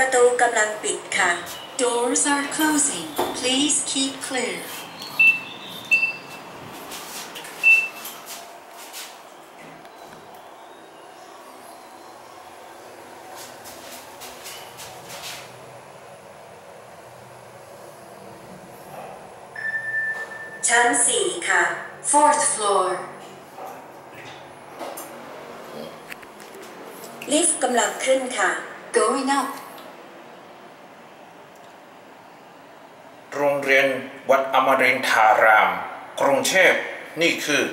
ประตูกำลังปิดค่ะ Doors are closing. Please keep clear. ชั้นสี่ค่ะ Fourth floor. ลิฟต์กำลังขึ้นค่ะ Going up. โรง เรียนวัดอมรินทาราม กรุงเทพนี่คือ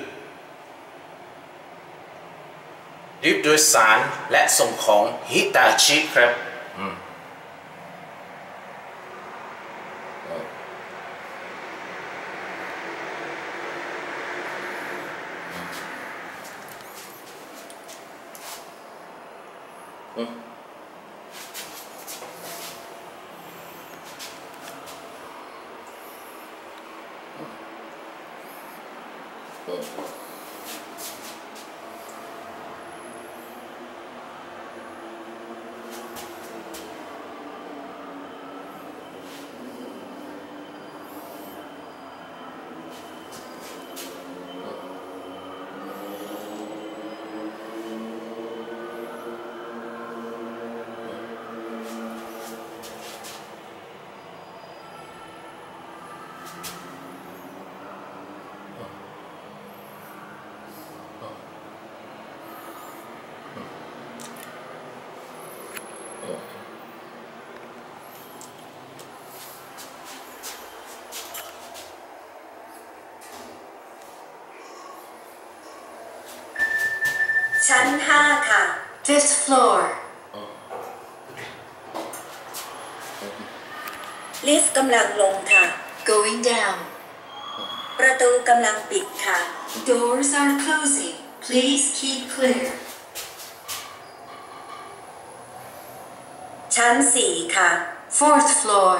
ลิฟต์โดยสารและส่งของฮิตาชิครับอืม Oh. ชั้นห้าค่ะ Fifth floor. ลิฟต์กำลังลงค่ะ Going down. ประตูกำลังปิดค่ะ Doors are closing. Please keep clear. ชั้นสี่ค่ะ Fourth floor.